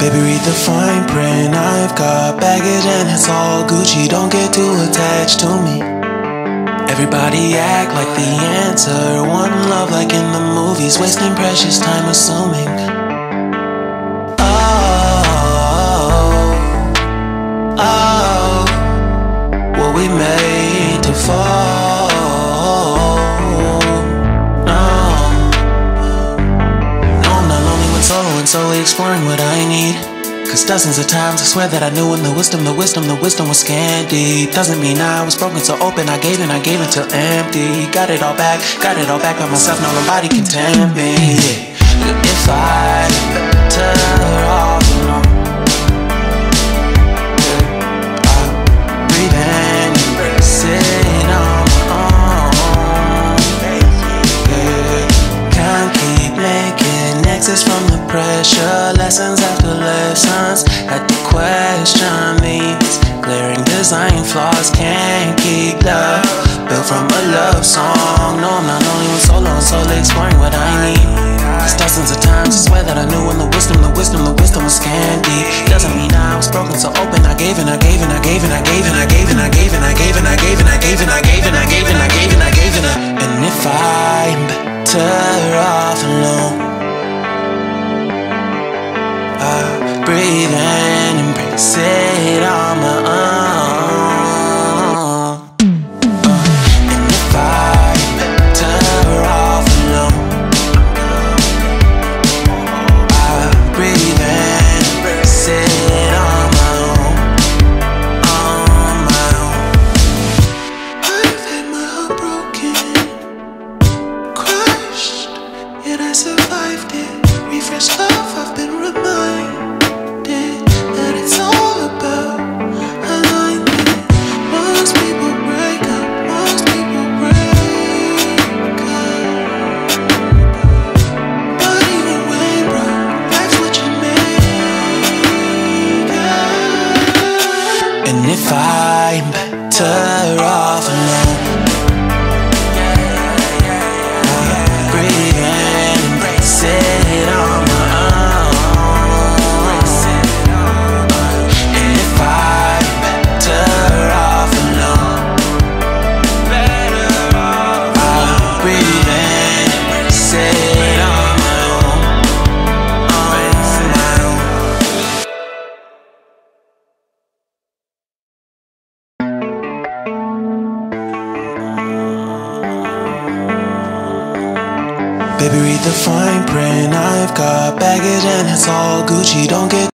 Baby, read the fine print. I've got baggage and it's all Gucci. Don't get too attached to me. Everybody act like the answer. One love, like in the movies, wasting precious time assuming. Solely exploring what I need. Cause dozens of times I swear that I knew when the wisdom, the wisdom, the wisdom was scanty. Doesn't mean I was broken, so open. I gave and I gave until empty. Got it all back, got it all back by myself. no nobody can tempt me. If I pressure. Lessons after lessons. Had to question these glaring design flaws. Can't keep love built from a love song. No, I'm not only one solo and solely exploring what I need. Cause dozens of times I swear that I knew when the wisdom, the wisdom, the wisdom was candy. Doesn't mean I was broken, so open. I gave and I gave and I gave and I gave and I gave I survived it. Refresh love, I've been reminded that it's all about. Most people break up, most people break up. But what you make it. And if I'm better off Baby, read the fine print. I've got baggage and it's all Gucci. Don't get